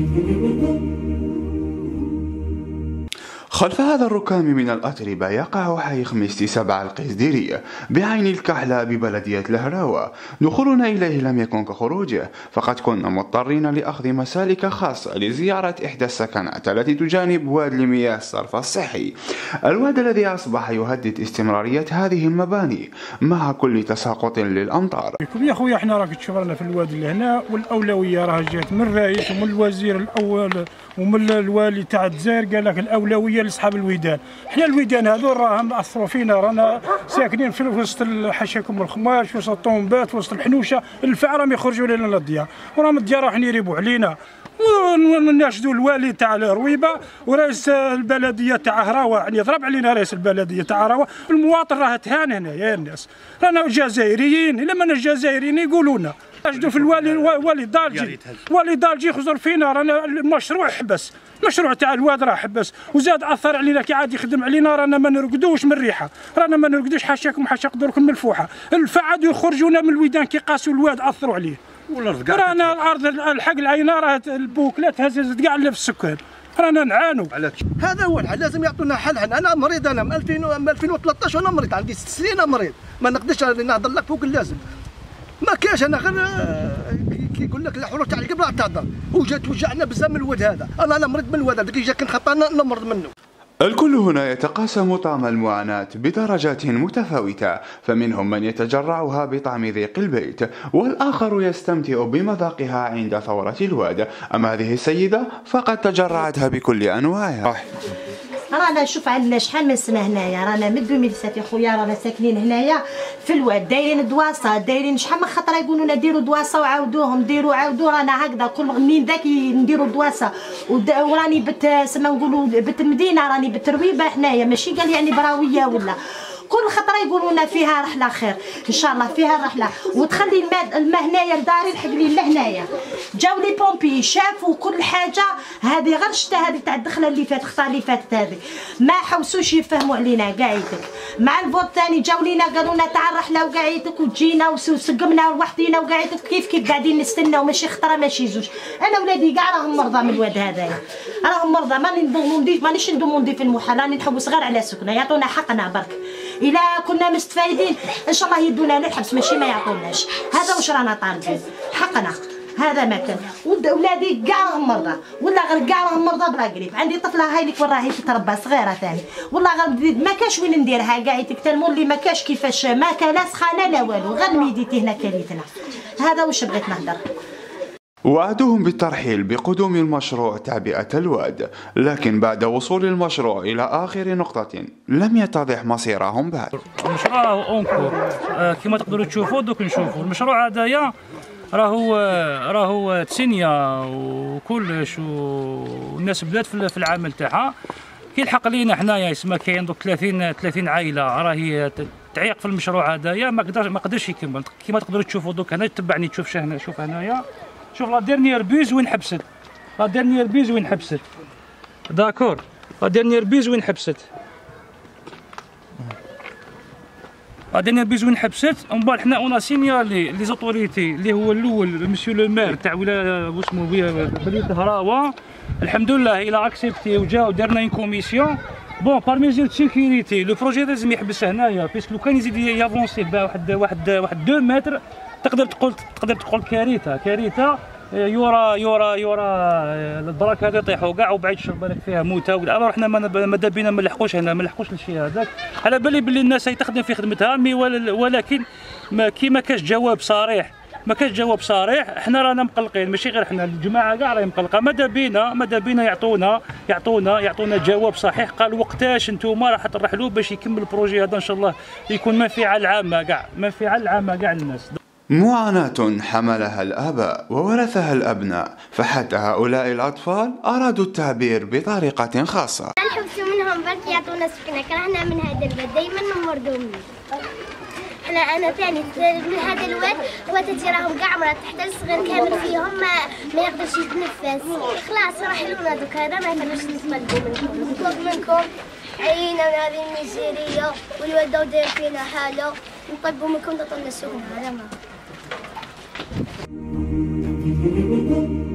Thank you. خلف هذا الركام من الأتربة يقع حي خميستي سبع القيزديرية بعين الكحلة ببلدية لهراوة. دخولنا إليه لم يكن كخروجه فقد كنا مضطرين لأخذ مسالك خاصة لزيارة إحدى السكنات التي تجانب واد لمياه الصرف الصحي. الواد الذي أصبح يهدد استمرارية هذه المباني مع كل تساقط للأمطار. يا خويا إحنا راك تشوف رانا في الواد اللي هنا والأولوية راه جات من الرئيس ومن الوزير الأول ومن الوالي تاع الجزائر. قال لك الأولوية لأصحاب الويدان. حنا الويدان هذو راهم اثروا فينا رانا ساكنين في وسط حاشاكم الخماش وسط الطومبات وسط الحنوشة. الفع راهم يخرجوا لنا للديار وراهم الديار راح يريبوا علينا. ونناشدوا الوالي تاع الرويبة ورئيس البلدية تاع هراوة يعني ضرب علينا رئيس البلدية تاع هراوة. المواطن راه تهان هنا يا الناس. رانا جزائريين. إلا ما جزائريين يقولوا لنا اجدوا في الوالي والي d'Alger والي d'Alger خزر فينا رانا المشروع حبس. المشروع تاع الواد راه حبس. وزاد أثر علينا كي عاد يخدم علينا رانا ما نرقدوش من الريحة. رانا ما نرقدوش حاشاكم حاشا قدركم من الفوحة. الفعد يخرجونا من الويدان كي قاسوا الواد أثروا عليه. رانا الأرض الحق العينة راه البوكلات هززت كاع اللي في السكان رانا نعانوا هذا هو الحل. لازم يعطونا حل. أنا مريض أنا من 2013 أنا مريض. عندي ست سنين مريض. ما نقدرش نهضر لك فوق اللازم ما كاش أنا غير كي يقول لك الحروب تاع القبل تهضر. وجات توجعنا بزاف من الواد هذا. أنا أنا مريض من الواد هذا كي جا كنخطى نمرض منه. الكل هنا يتقاسم طعم المعاناة بدرجات متفاوتة فمنهم من يتجرعها بطعم ذيق البيت والآخر يستمتع بمذاقها عند ثورة الواد. أما هذه السيدة فقد تجرعتها بكل أنواعها. رانا شوف عندنا شحال من سنة هنايا. رانا من 2007 يا خويا رانا ساكنين هنايا في الواد. دايرين دواسة دايرين شحال من خطرة يقولوا لنا ديروا دواسة وعاودوهم ديروا عاودوا رانا هكذا كل منين ذاك نديروا دواسة. وراني بت سما نقولوا بت المدينة راني بت رويبه حنايا ماشي قال يعني براوية ولا. كل خطرة يقولوا لنا فيها رحلة خير. إن شاء الله فيها رحلة. وتخلي الماء الماء هنايا لداري الحق لي لهنايا جاو لي بومبي شافوا كل حاجة. هذه غير شتا هذه تاع الدخلة اللي فات خطا اللي فاتت هذه. ما حوسوش يفهموا علينا قاعدك مع الفوت ثاني جاو لينا قالوا لنا تعال رحله وقاعدك وجينا وسقمنا وحدينا وقاعدك كيف كيف قاعدين نستناو ماشي خطره ماشي زوج. أنا ولادي كاع راهم مرضى من الواد هذايا راهم مرضى ما ندوموندي مانيش ندوموندي في المحل راني نحوس غير على سكنة. يعطونا حقنا برك. إلا كنا مستفايدين. إن شاء الله يدونا للحبس ماشي ما يعطوناش. هذا واش رانا طالبين؟ حقنا. هذا ما كان. ولادي كاع راهم مرضى. ولا غير كاع راهم مرضى ب la grippe. عندي طفلة هاي لك وين راهي تتربى صغيرة ثاني. والله غير ما كاش وين نديرها. كاع يتكتلموا اللي ما كاش كيفاش. ما كان لا سخانه لا والو. غير l'humidité هنا كليتنا هذا واش بغيت نهضر. وعدوهم بالترحيل بقدوم المشروع تعبئة الواد لكن بعد وصول المشروع إلى آخر نقطة لم يتضح مصيرهم بعد. المشروع راهو en cours آه كما تقدروا تشوفوا دوك نشوفوا. المشروع هذايا راهو راهو تسينيا وكلش والناس بدات في العمل تاعها. كي الحق لينا حنايا يسمى كاين دوك 30 30 عائله راهي تعيق في المشروع هذايا. ما قدرش ما قدرش يكمل. كما تقدروا تشوفوا دوك هنا تبعني تشوف هنا شوف هنايا. شوف la dernière buse وين حبست. la dernière buse وين حبست. d'accord. la dernière buse وين حبست. la dernière buse وين حبست. ومن بعد حنا on a signalé les autorités اللي هو الأول monsieur le maire تاع ولا واسمو بلديه هراوه الحمد لله il a accepté وجا ودرنا une commission bon par mesure de sécurité le projet لازم يحبس هنايا puisque لو كان يزيد ي avancer واحد واحد واحد 2 متر تقدر تقول تقدر تقول كارثة. كارثة يورا يورا يورا البراك هذا يطيحوا كاع وبعد بالك فيها موتى أما رحنا ماذا بينا ما نلحقوش هنا ما نلحقوش الشيء هذاك. على بالي باللي الناس تخدم في خدمتها mais ولكن ما كي ما كاش جواب صريح. ما كاش جواب صريح إحنا رانا مقلقين. ماشي غير إحنا الجماعة كاع راهي مقلقة. ماذا بينا ماذا بينا يعطونا يعطونا يعطونا جواب صحيح. قال وقتاش أنتم راح ترحلوا باش يكمل ال projet هذا إن شاء الله يكون منفعه العامه كاع. منفعه العامه كاع للناس. معاناة حملها الآباء وورثها الأبناء فحتى هؤلاء الأطفال أرادوا التعبير بطريقة خاصة. نحبسوا منهم برك يعطونا سكنة كرهنا من هذا البلد دايما نمرضوا منه إحنا أنا ثاني من هذا الواد خواتاتي راهم كاع مرات حتى الصغير كامل فيهم ما ما يقدرش يتنفس. خلاص راح لونا دوك هذا ما كانوش نتملقوا منكم. نطلب منكم. عينا من هذه الميزيريه والواد داير فينا حالة. نطلبوا منكم تعطونا سكنه هذا ما Thank you.